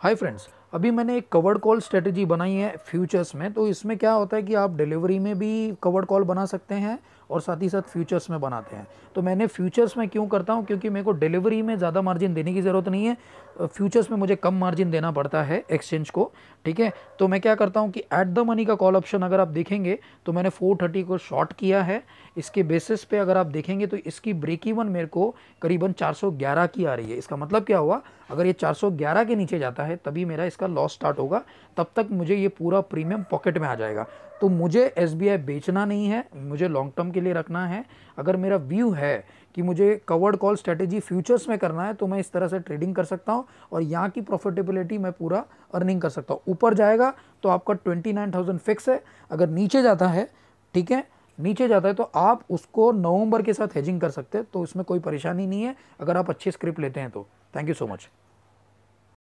Hi friends, अभी मैंने एक कवर्ड कॉल स्ट्रेटजी बनाई है फ्यूचर्स में तो इसमें क्या होता है कि आप डिलीवरी में भी कवर्ड कॉल बना सकते हैं और साथ ही साथ फ्यूचर्स में बनाते हैं। तो मैंने फ्यूचर्स में क्यों करता हूँ? क्योंकि मेरे को डिलीवरी में ज़्यादा मार्जिन देने की ज़रूरत नहीं है। फ्यूचर्स में मुझे कम मार्जिन देना पड़ता है एक्सचेंज को, ठीक है? तो मैं क्या करता हूँ कि एट द मनी का कॉल ऑप्शन अगर आप देखेंगे तो मैंने 430 को शॉर्ट किया है। इसके बेसिस पे अगर आप देखेंगे तो इसकी ब्रेक इवन मेरे को करीबन 411 की आ रही है। इसका मतलब क्या हुआ? अगर ये 411 के नीचे जाता है, तभी मेरा इसका लॉस स्टार्ट होगा, तब तक मुझे ये पूरा प्रीमियम पॉकेट में आ जाएगा। तो मुझे एसबीआई बेचना नहीं है, मुझे लॉन्ग टर्म के लिए रखना है। अगर मेरा व्यू है कि मुझे कवर्ड कॉल स्ट्रेटेजी फ्यूचर्स में करना है तो मैं इस तरह से ट्रेडिंग कर सकता हूँ और यहाँ की प्रॉफिटेबिलिटी मैं पूरा अर्निंग कर सकता हूँ। ऊपर जाएगा तो आपका ट्वेंटी नाइन थाउज़ेंड फिक्स है। अगर नीचे जाता है, ठीक है, नीचे जाता है तो आप उसको नवंबर के साथ हेजिंग कर सकते हैं तो इसमें कोई परेशानी नहीं है। अगर आप अच्छी स्क्रिप्ट लेते हैं तो। Thank you so much